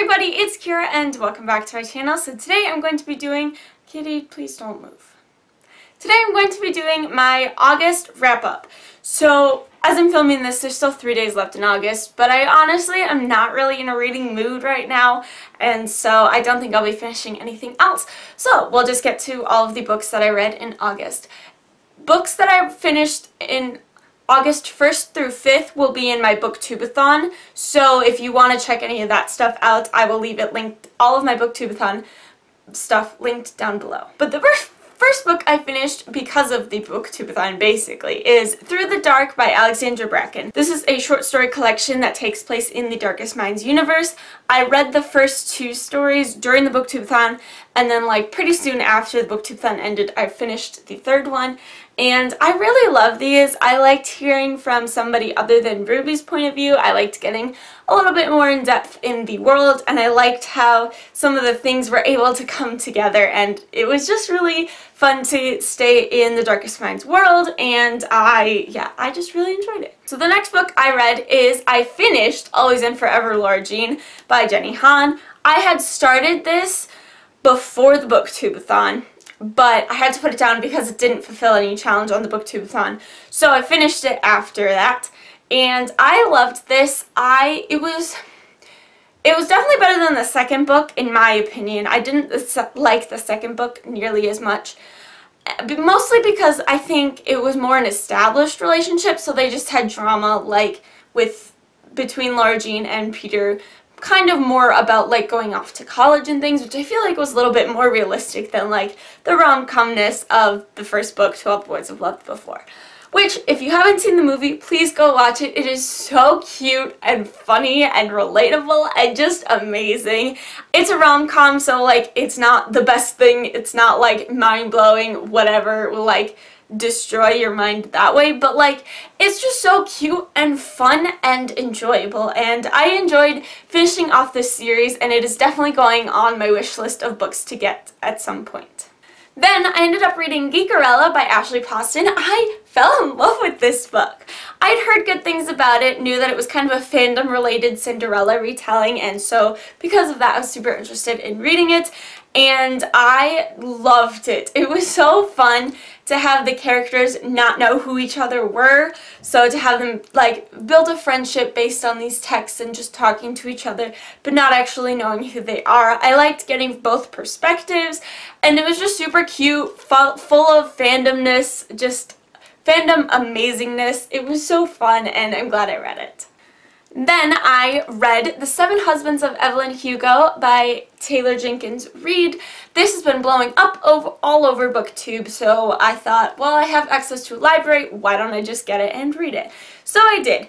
everybody, it's Kira and welcome back to my channel. So today I'm going to be doing, Kitty, please don't move. Today I'm going to be doing my August wrap-up. So as I'm filming this, there's still three days left in August, but I honestly am not really in a reading mood right now, and so I don't think I'll be finishing anything else. So we'll just get to all of the books that I read in August. Books that I finished in August 1st through 5th will be in my booktubeathon, so if you want to check any of that stuff out, I will leave it linked, all of my booktubeathon stuff linked down below. But the first, first book I finished because of the booktubeathon basically is Through the Dark by Alexandra Bracken. This is a short story collection that takes place in the Darkest Minds universe. I read the first two stories during the booktubeathon and then like pretty soon after the booktubeathon ended I finished the third one and I really love these. I liked hearing from somebody other than Ruby's point of view. I liked getting a little bit more in depth in the world and I liked how some of the things were able to come together and it was just really fun to stay in the Darkest Minds world and I, yeah, I just really enjoyed it. So the next book I read is I finished Always and Forever Lara Jean by Jenny Han. I had started this before the booktubeathon but I had to put it down because it didn't fulfill any challenge on the booktubeathon. So I finished it after that, and I loved this. I, it was, it was definitely better than the second book, in my opinion. I didn't like the second book nearly as much, eh, mostly because I think it was more an established relationship, so they just had drama, like, with, between Lara Jean and Peter kind of more about like going off to college and things, which I feel like was a little bit more realistic than like the rom-comness of the first book, To All the Boys I've Loved Before. Which, if you haven't seen the movie, please go watch it. It is so cute and funny and relatable and just amazing. It's a rom-com, so like it's not the best thing. It's not like mind-blowing, whatever, like destroy your mind that way but like it's just so cute and fun and enjoyable and I enjoyed finishing off this series and it is definitely going on my wish list of books to get at some point. Then I ended up reading Geekerella by Ashley Poston. I fell in love with this book. I'd heard good things about it, knew that it was kind of a fandom related Cinderella retelling and so because of that I was super interested in reading it and I loved it. It was so fun to have the characters not know who each other were, so to have them like build a friendship based on these texts and just talking to each other, but not actually knowing who they are. I liked getting both perspectives, and it was just super cute, full of fandomness, just fandom amazingness. It was so fun, and I'm glad I read it. Then I read The Seven Husbands of Evelyn Hugo by Taylor Jenkins Reid. This has been blowing up over, all over booktube so I thought well I have access to a library why don't I just get it and read it. So I did.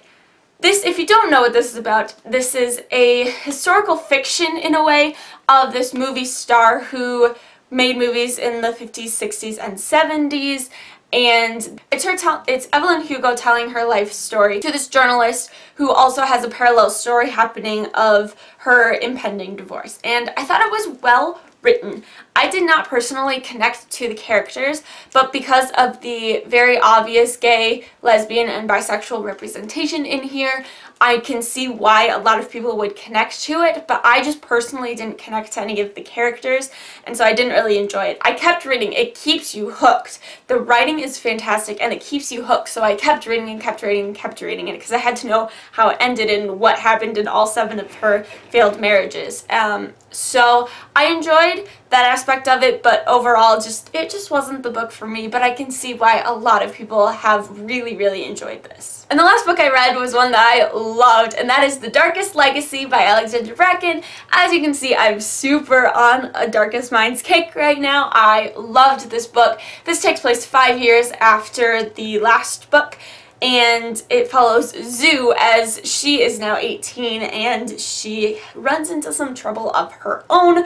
This, if you don't know what this is about, this is a historical fiction in a way of this movie star who made movies in the 50s, 60s, and 70s and it's her it's Evelyn Hugo telling her life story to this journalist who also has a parallel story happening of her impending divorce. And I thought it was well written. I did not personally connect to the characters, but because of the very obvious gay, lesbian, and bisexual representation in here, I can see why a lot of people would connect to it, but I just personally didn't connect to any of the characters, and so I didn't really enjoy it. I kept reading. It keeps you hooked. The writing is fantastic, and it keeps you hooked, so I kept reading and kept reading and kept reading it because I had to know how it ended and what happened in all seven of her failed marriages. Um, so I enjoyed that aspect of it, but overall, just it just wasn't the book for me, but I can see why a lot of people have really, really enjoyed this. And the last book I read was one that I loved, and that is The Darkest Legacy by Alexandra Bracken. As you can see, I'm super on a Darkest Minds kick right now. I loved this book. This takes place five years after the last book, and it follows Zu as she is now 18 and she runs into some trouble of her own.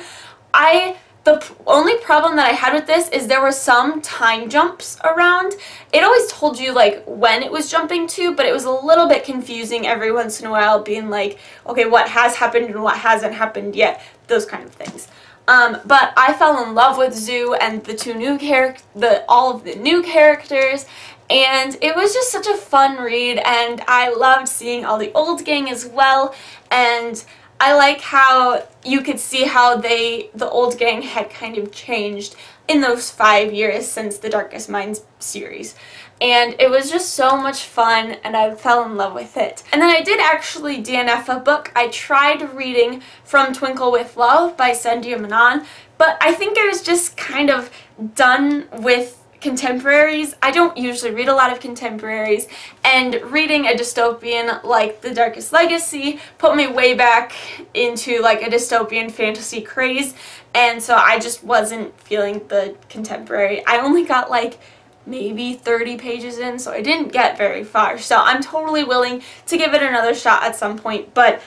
I the only problem that I had with this is there were some time jumps around. It always told you like when it was jumping to, but it was a little bit confusing every once in a while being like, okay, what has happened and what hasn't happened yet, those kind of things. Um, but I fell in love with Zu and the two new characters, all of the new characters, and it was just such a fun read, and I loved seeing all the old gang as well, and I like how you could see how they, the old gang had kind of changed in those five years since the Darkest Minds series. And it was just so much fun and I fell in love with it. And then I did actually DNF a book. I tried reading From Twinkle with Love by Sandhya Menon, but I think I was just kind of done with contemporaries. I don't usually read a lot of contemporaries, and reading a dystopian like The Darkest Legacy put me way back into like a dystopian fantasy craze, and so I just wasn't feeling the contemporary. I only got like maybe 30 pages in, so I didn't get very far. So I'm totally willing to give it another shot at some point, but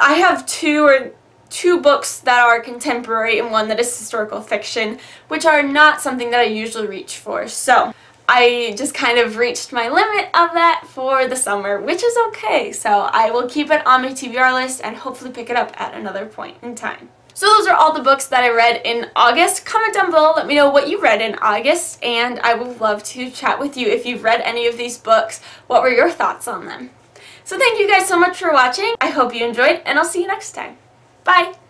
I have two or two books that are contemporary and one that is historical fiction, which are not something that I usually reach for. So I just kind of reached my limit of that for the summer, which is okay. So I will keep it on my TBR list and hopefully pick it up at another point in time. So those are all the books that I read in August. Comment down below, let me know what you read in August, and I would love to chat with you if you've read any of these books. What were your thoughts on them? So thank you guys so much for watching. I hope you enjoyed, and I'll see you next time. Bye!